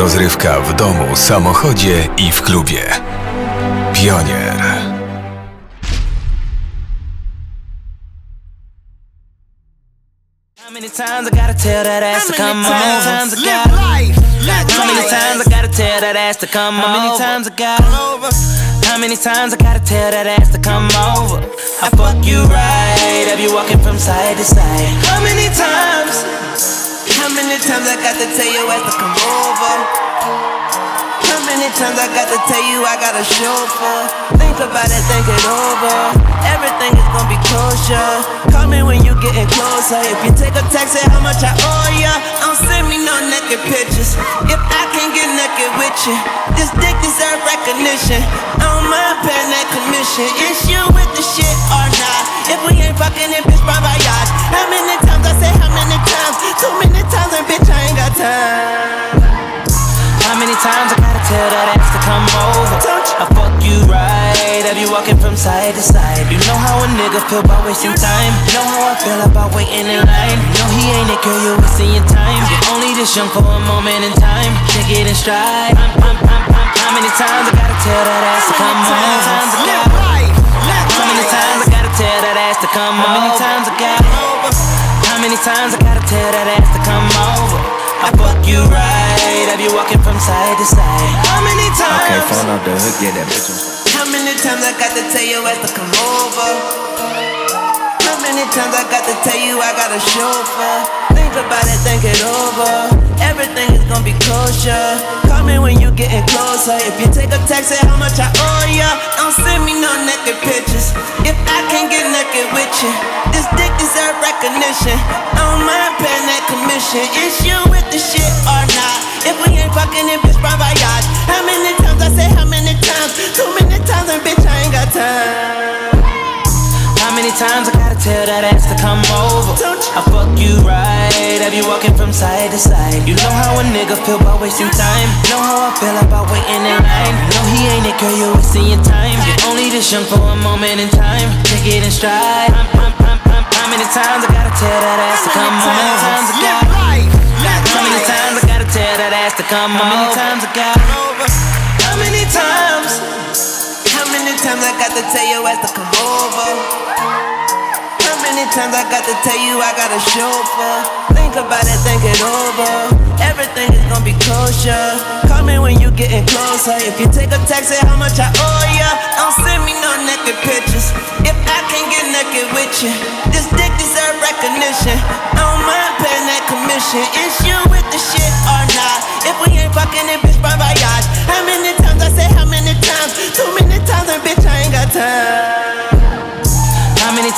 rozrywka w domu, samochodzie i w klubie. Pionier. How many times I gotta tell that ass to come How many over? times live life, live How many life. times I gotta tell that ass to come How many over? times I got over? How many times I gotta tell that ass to come over? I fuck you right, have you walking from side to side? How many times? How many times I got to tell you ass to come over? How many times I got to tell you I got a chauffeur? Think about it, think it over. Everything is gonna be kosher. Call me when you getting closer. If you take a text, say how much I owe ya. Don't send me no naked pictures. If I can't get naked with you, this dick deserve recognition. I don't mind paying that commission. Is you with the shit or not? If we ain't fucking, then bitch, bye bye times I gotta tell that ass to come over? I fuck you right, have you walking from side to side? You know how a nigga feel about wasting time. You know how I feel about waiting in line. You know he ain't it, girl, you're wasting your time. You're only this young for a moment in time. Take it in stride. I'm, I'm, I'm, how many times I gotta tell that ass to come over? Live life, live How many times I gotta tell that ass to come over? How many times I got over? How many times I gotta tell that ass to come over? I fuck you right, have you walking from side to side? How many times? Okay, phone off the hook, yeah, that bitch on. How many times I got to tell your ass to come over? How many times I got to tell you I got a chauffeur? Think about it, think it over. Everything is gonna be kosher. Call me when you're getting closer. If you take a text, say how much I owe ya. Don't send me no naked pictures. If I can't get naked with you, this dick deserve recognition. I don't mind paying that commission. Is you with the shit or not? If we ain't fucking, then bitch, bye bye yacht. How many times I say how many times? Too many times, and bitch, I ain't got time. How many times I gotta tell that ass to come over? I fuck you right, have you walking from side to side? You know how a nigga feel about wasting time. You know how I feel about waiting in line. You know he ain't it, girl, you're wasting your time. You're only this young for a moment in time. Take it in stride. I'm, I'm, I'm, how many times I gotta tell that ass to come over? Live life, live How to come How many over? times I got over? How many times? How many times I got to tell your ass to come over? How many times I got to tell you I got a chauffeur? Think about it, think it over. Everything is gonna be kosher. Call me when you getting closer. If you take a say how much I owe ya. Don't send me no naked pictures. If I can get naked with you, this dick deserve recognition. I don't mind paying that commission.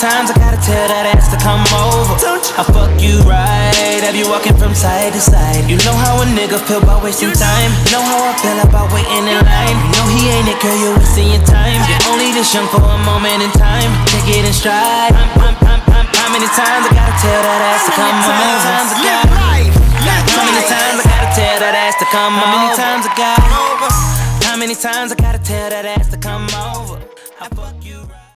Times I gotta tell that ass to come over? Don't you? I fuck you right, have you walking from side to side? You know how a nigga feel about wasting time. You know how I feel about waiting in line. You know he ain't it, girl, you're wasting your time. You're only this young for a moment in time. Take it in stride. I'm, I'm, I'm, I'm, how many times I gotta tell that ass to come over? Live life, live How many times I gotta tell that ass to come How many over? times I got over? How many times I gotta tell that ass to come over?